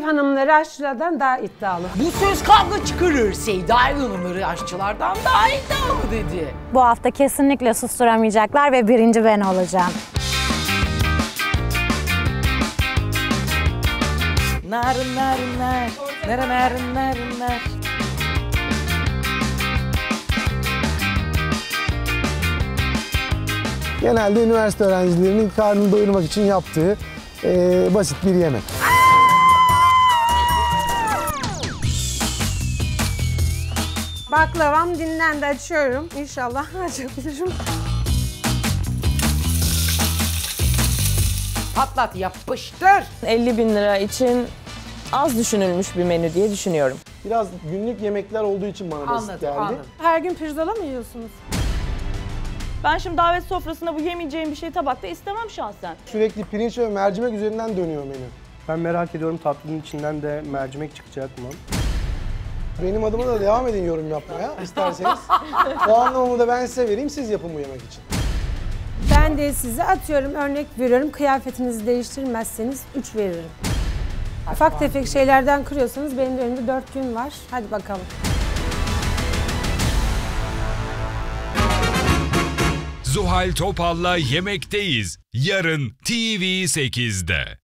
ev hanımları aşçılardan daha iddialı. Bu söz kavga çıkarır. Seyda ev hanımları aşçılardan daha iddialı dedi. Bu hafta kesinlikle susturamayacaklar ve birinci ben olacağım. Nar nar nar. Nar nar nar nar. Genelde üniversite öğrencilerinin karnını doyurmak için yaptığı eee, basit bir yemek. Baklavam dinlendi açıyorum. İnşallah açabilirim. Patlat yapıştır. 50 bin lira için az düşünülmüş bir menü diye düşünüyorum. Biraz günlük yemekler olduğu için bana basit Anladım geldi. anladım. Her gün pirzola mı yiyorsunuz? Ben şimdi davet sofrasında bu yemeyeceğim bir şey tabakta istemem şahsen. Sürekli pirinç ve mercimek üzerinden dönüyor menü. Ben merak ediyorum tatlının içinden de mercimek çıkacak mı? Benim adıma da devam edin yorum yapmaya isterseniz. Puanlamamı da ben size vereyim, siz yapın bu yemek için. Ben de size atıyorum örnek veriyorum. Kıyafetinizi değiştirmezseniz 3 veririm. Ufak tefek şeylerden kırıyorsanız benim de önümde 4 gün var. Hadi bakalım. Zuhal Topal'la Yemekteyiz. Yarın TV8'de.